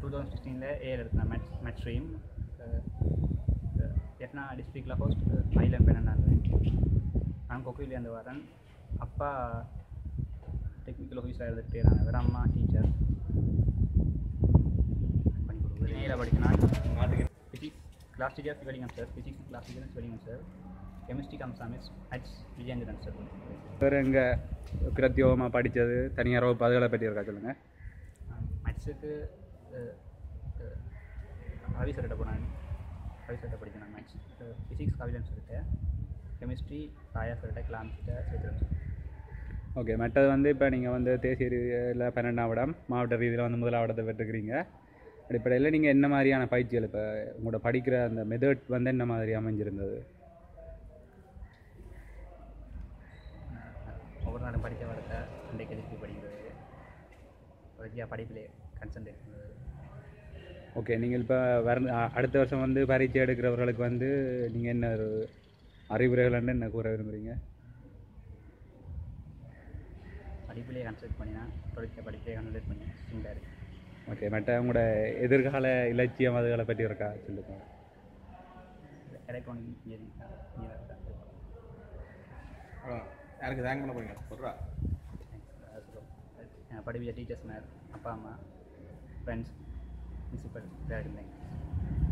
Two thousand சிக்ஸ்டீனில் ஏர் எடுத்தேன் மேட்ச் மேட் ஸ்ட்ரீம் எட்னா டிஸ்ட்ரிக்டில் ஹோஸ்ட் ஐலம் பெண்ணாங்க நான் கொக்குவிலேருந்து வரேன். அப்பா டெக்னிக்கல் ஆஃபீஸாக இருந்துகிட்டே நாங்கள் வேறு அம்மா டீச்சர் பண்ணி கொடுக்குறது நேரில் படிக்கணும் physics class teacher Sivalingam sir physics class teacher படிக்கணும் சார் கெமிஸ்ட்ரி கம்சாமிஸ் ஹச் விஜயேந்திரன் சார் சார் எங்கள் பிரத்யோகமாக படித்தது தனியார் வகுப்பு அதுகளை பற்றி இருக்கா சொல்லுங்கள் மேத்ஸுக்கு ரவி சார்கிட்ட போனேன் ரவி சார்கிட்ட படித்தேன் நான் மேத்ஸ் ஃபிசிக்ஸ் கவிலன் சொல்லிட்டு கெமிஸ்ட்ரி ராயா சார்கிட்ட கிளாம் கிட்ட சேத்திரன் சார் ஓகே மற்றது வந்து இப்போ நீங்கள் வந்து தேசிய ரீதியில் பன்னெண்டாம் இடம் மாவட்ட ரீதியில் வந்து முதலாவடத்தை பெற்றுக்கிறீங்க. அடிப்படையில் நீங்கள் என்ன மாதிரியான பயிற்சிகள் இப்போ உங்களோட படிக்கிற அந்த மெத்தட் வந்து என்ன மாதிரி அமைஞ்சிருந்தது? ஒவ்வொரு நாளும் படிக்க வரத இன்றைக்கு திருப்பி படிக்கிறது வழியாக படிப்பிலே கன்சன்ட்ரேட் பண்ணுறது ஓகே நீங்கள் இப்போ வர அடுத்த வருஷம் வந்து பரீட்சை எடுக்கிறவர்களுக்கு வந்து நீங்கள் என்ன ஒரு அறிவுரைகள் என்ன கூற விரும்புகிறீங்க படிப்பிலே கான்சன்ட்ரேட் பண்ணினா தொழிற்சை படிப்பிலே கான்சன்ட்ரேட் பண்ணி இருக்குது ஓகே மற்ற உங்களோட எதிர்கால இலட்சியம் அதுகளை பற்றி இருக்கா சொல்லுங்க. எலக்ட்ரானிக் யாருக்கு தேங்க் பண்ண போறீங்க? சொல்கிறா படிப்பிச்ச டீச்சர்ஸ் மேர் அப்பா அம்மா ஃப்ரெண்ட்ஸ் பிரின்சிபல் எல்லாருக்கும்